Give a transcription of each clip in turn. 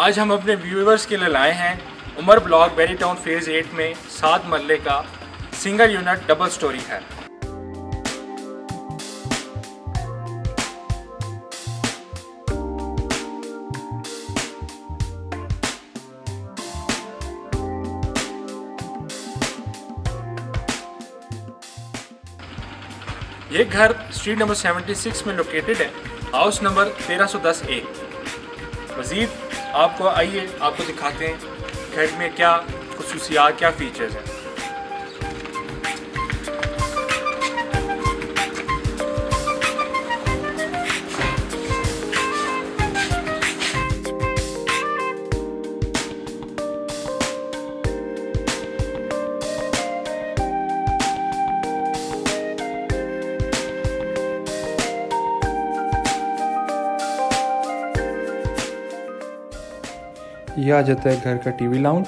आज हम अपने व्यूवर्स के लिए लाए हैं Umar block Bahria town phase eight में सात मरले का सिंगल यूनिट डबल स्टोरी है। ये घर स्ट्रीट नंबर 76 में लोकेटेड है। हाउस नंबर 1310 ए मज़ीद आपको आइए आपको दिखाते हैं घर में क्या खसूसियात क्या फ़ीचर्स हैं। यह आ जाता है घर का टीवी लाउंज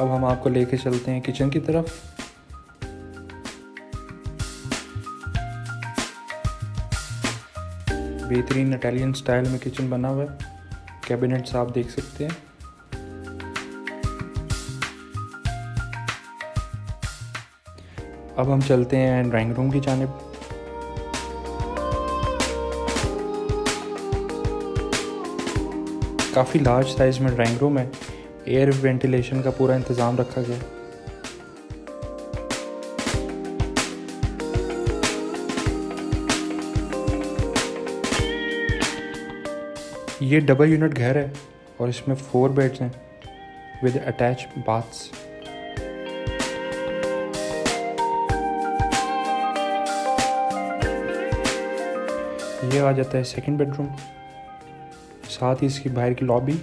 अब हम आपको लेके चलते हैं किचन की तरफ़. बेहतरीन इटालियन स्टाइल में किचन बना हुआ है. कैबिनेट्स आप देख सकते हैं. अब हम चलते हैं ड्राइंग रूम की जानब. काफ़ी लार्ज साइज़ में ड्राइंग रूम है। एयर वेंटिलेशन का पूरा इंतज़ाम रखा गया। ये डबल यूनिट घर है और इसमें फोर बेड्स हैं विद अटैच बाथ्स ये आ जाता है सेकंड बेडरूम साथ ही इसकी बाहर की लॉबी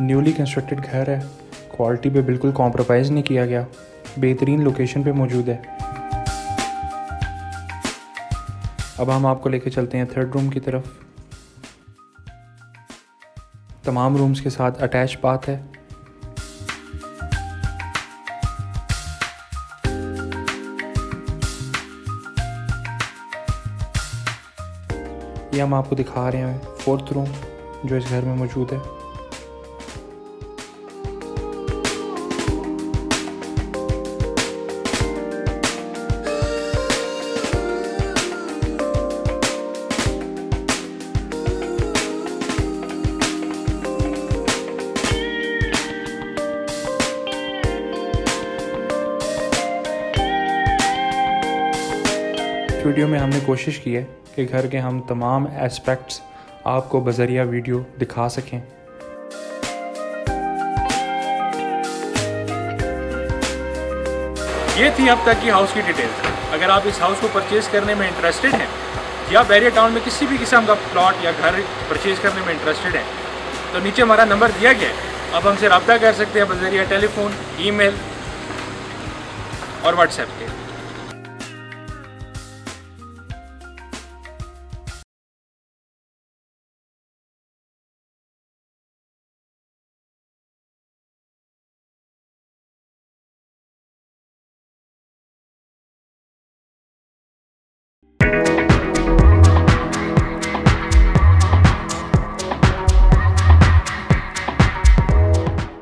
न्यूली कंस्ट्रक्टेड घर है। क्वालिटी पे बिल्कुल कॉम्प्रोमाइज़ नहीं किया गया। बेहतरीन लोकेशन पे मौजूद है। अब हम आपको लेके चलते हैं थर्ड रूम की तरफ़। तमाम रूम्स के साथ अटैच बाथ है। ये हम आपको दिखा रहे हैं फोर्थ रूम जो इस घर में मौजूद है। वीडियो में हमने कोशिश की है कि घर के हम तमाम एस्पेक्ट्स आपको बजरिया वीडियो दिखा सकें। ये थी अब तक की हाउस की डिटेल अगर आप इस हाउस को परचेज़ करने में इंटरेस्टेड हैं, या बैरिया टाउन में किसी भी किस्म का प्लॉट या घर परचेज़ करने में इंटरेस्टेड हैं तो नीचे हमारा नंबर दिया गया है। अब हमसे रब्ता कर सकते हैं बजरिया टेलीफोन ईमेल और व्हाट्सएप के।